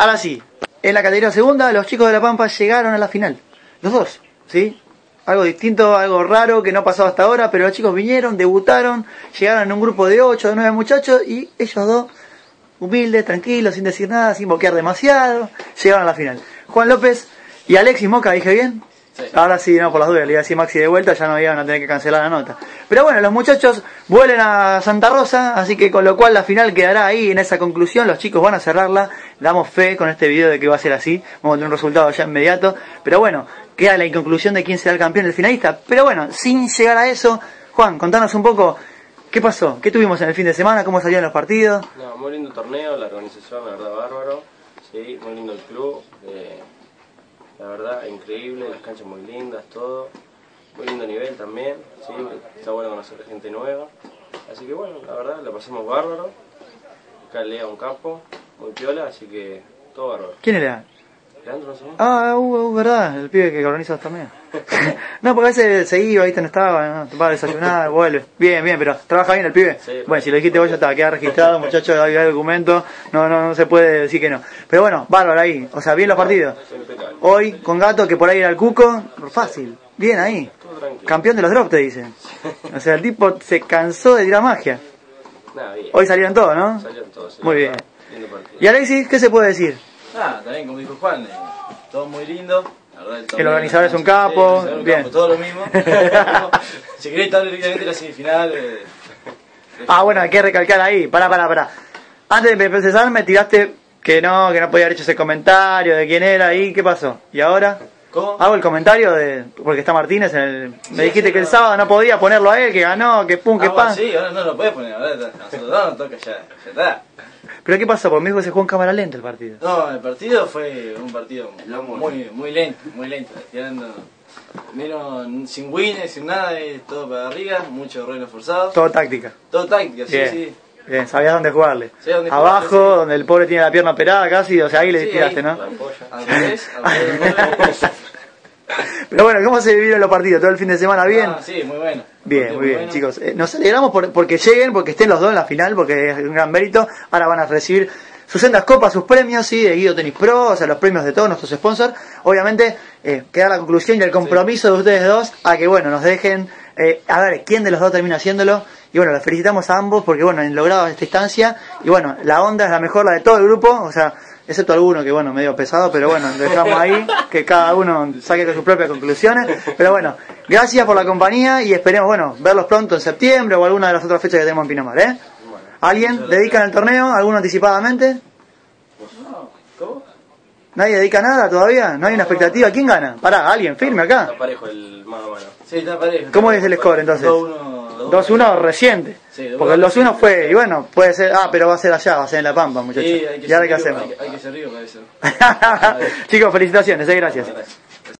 Ahora sí, en la categoría segunda, los chicos de La Pampa llegaron a la final. Los dos, ¿sí? Algo distinto, algo raro que no pasó hasta ahora, pero los chicos vinieron, debutaron, llegaron en un grupo de 8 de 9 muchachos y ellos dos, humildes, tranquilos, sin decir nada, sin boquear demasiado, llegaron a la final. Juan López y Alexis Moca, ¿dije bien? Ahora sí, no, por las dudas, le iba a decir Maxi de vuelta, ya no iban a tener que cancelar la nota. Pero bueno, los muchachos vuelen a Santa Rosa, así que con lo cual la final quedará ahí en esa conclusión, los chicos van a cerrarla, damos fe con este video de que va a ser así, vamos a tener un resultado ya inmediato, pero bueno, queda la inconclusión de quién será el campeón, el finalista. Pero bueno, sin llegar a eso, Juan, contanos un poco, ¿qué pasó? ¿Qué tuvimos en el fin de semana? ¿Cómo salieron los partidos? No, muy lindo torneo, la organización, la verdad, bárbaro, sí, muy lindo el club. Eh la verdad, increíble, las canchas muy lindas, todo. Muy lindo nivel también, ¿sí? está bueno conocer gente nueva. Así que bueno, la verdad, la pasamos bárbaro. Acá lea un campo, muy piola, así que todo bárbaro. ¿Quién era? Leandro, no sé. Ah, uh, uh, verdad, el pibe que organiza también. no, porque a veces se iba, viste, no estaba, no, va a desayunar, vuelve. Bien, bien, pero ¿trabaja bien el pibe? Sí, bueno, si lo dijiste vos ya está, queda registrado, muchachos, hay documento, no, no, no se puede decir que no. Pero bueno, bárbaro ahí, o sea, bien los partidos. Hoy, con Gato, que por ahí era el cuco, fácil, bien ahí. Campeón de los drops, te dicen. O sea, el tipo se cansó de tirar magia. Hoy salieron todos, ¿no? Salieron todos. Muy bien. Y Alexis, ¿qué se puede decir? Ah, también como dijo Juan, eh, todo muy lindo. La verdad, El torneo- organizador es un capo, el un bien. capo, todo lo mismo. si querés estar directamente en la semifinal, eh, Ah, bueno, hay que recalcar ahí. Pará, pará, pará. Antes de empezar me tiraste que no, que no podía haber hecho ese comentario de quién era y qué pasó. ¿Y ahora? ¿Cómo? Hago el comentario de. Porque está Martínez en el. Me dijiste sí, que el no. sábado no podía ponerlo a él, que ganó, que pum, que Ah, bueno, pan. sí, ahora no lo puedes poner, ahora nosotros nos toca ya, ya está. Pero ¿qué pasó? Porque me dijo que se jugó en cámara lenta el partido. No, el partido fue un partido muy, muy lento, muy lento, tirando menos sin winners, sin nada, eh, todo para arriba, mucho ruido forzado, Todo táctica. todo táctica, sí, Bien. sí. Bien, sabías dónde jugarle. Sí, dónde Abajo, jugarle, sí. donde el pobre tiene la pierna operada casi, o sea, ahí le Sí, tiraste, ahí, ¿no? Al revés, al revés. Pero bueno, ¿cómo se vivieron los partidos? ¿Todo el fin de semana bien? Ah, sí, muy bueno. Bien, muy bien, bueno. chicos. Eh, nos alegramos por, porque lleguen, porque estén los dos en la final, porque es un gran mérito. Ahora van a recibir sus sendas copas, sus premios, sí, de Guido Tenis Pro, o sea, los premios de todos nuestros sponsors. Obviamente, eh, queda la conclusión y el compromiso de ustedes dos a que, bueno, nos dejen, eh, a ver, quién de los dos termina haciéndolo. Y bueno, los felicitamos a ambos porque, bueno, han logrado esta instancia. Y bueno, la onda es la mejor, la de todo el grupo, o sea, excepto alguno que, bueno, medio pesado, pero bueno, dejamos ahí, que cada uno saque sus propias conclusiones. Pero bueno, gracias por la compañía y esperemos, bueno, verlos pronto en septiembre o alguna de las otras fechas que tenemos en Pinamar, ¿eh? ¿Alguien dedica el torneo? ¿Alguno anticipadamente? ¿Cómo? ¿Nadie dedica nada todavía? ¿No hay una expectativa? ¿Quién gana? Pará, alguien, firme acá. Está parejo el mano a mano. Sí, está parejo. ¿Cómo es el score entonces? 2-1. 2-1 reciente. Sí, Porque el uno 2-1 fue, y bueno, puede ser, ah, pero va a ser allá, va a ser en La Pampa, muchachos. Sí, hay que ¿Y ahora qué hacemos? Hay, hay que ser eso. Chicos, felicitaciones, eh, gracias. Gracias.